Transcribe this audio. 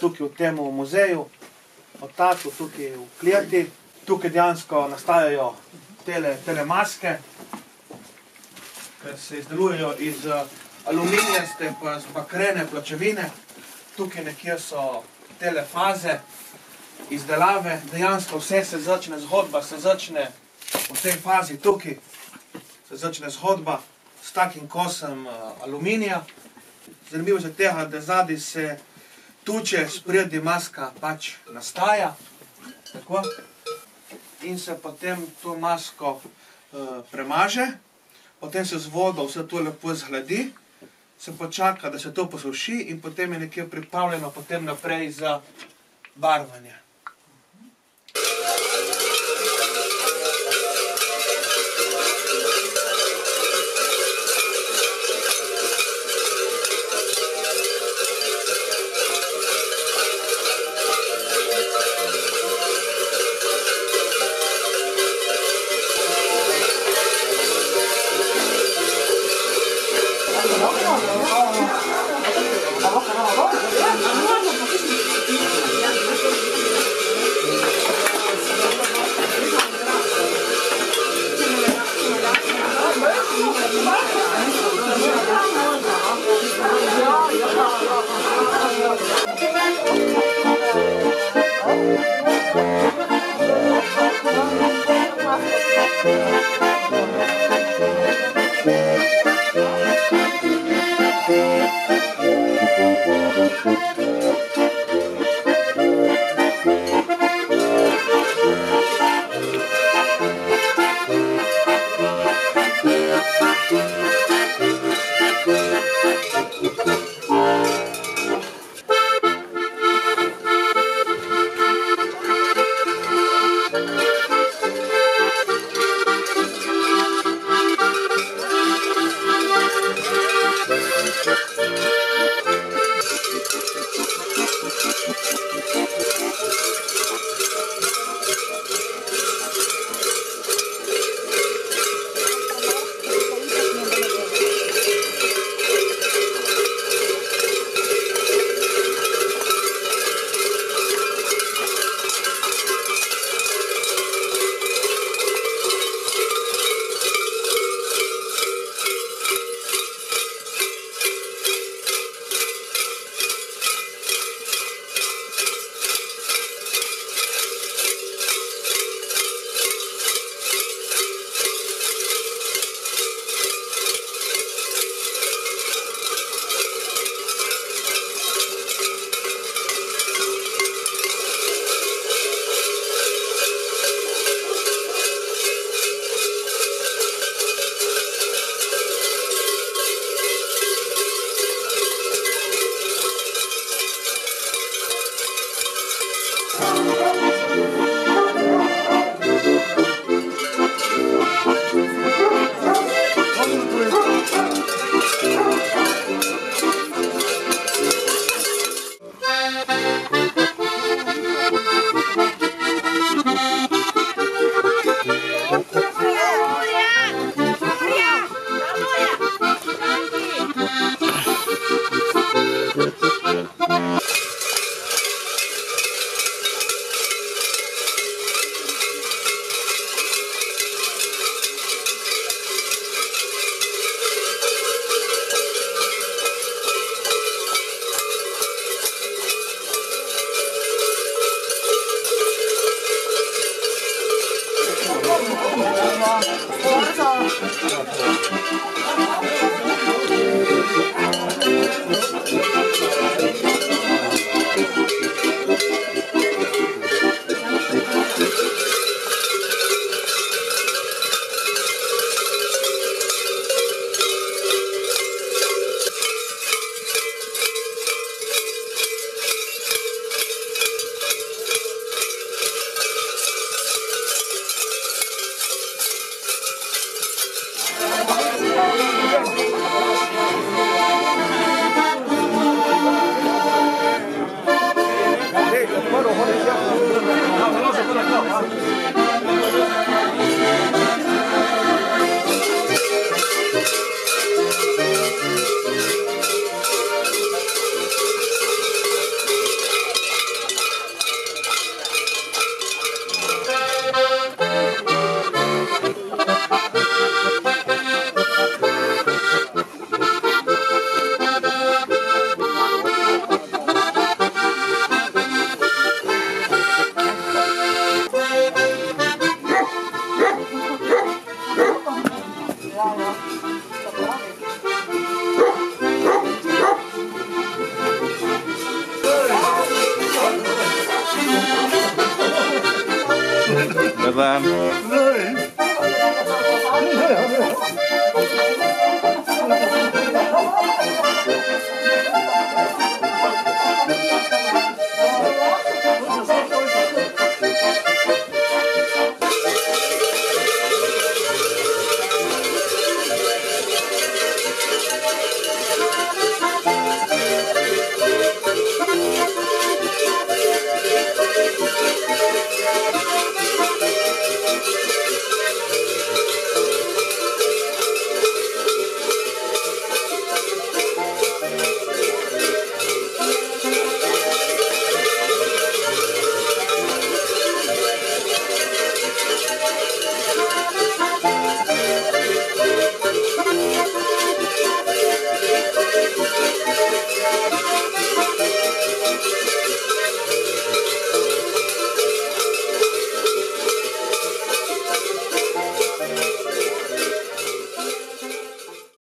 tukaj v tem muzeju, od tatu tukaj v kleti. Tukaj dejansko nastajajo tele, tele maske, ki se izdelujejo iz uh, aluminijaste pa z bakrene pločevine. Tukaj nekje so tele faze izdelave, dejansko vse se začne, zgodba se začne v tej fazi tukaj, se začne zgodba s takim kosem uh, aluminija. Zanimivo je tega, da zadaj se tuče, spredi maska pač nastaja. Tako. In se potem to masko uh, premaže, potem se z vodo vse to lepo zhladi, se počaka, da se to posuši in potem je nekje pripravljeno potem naprej za barvanje. With um.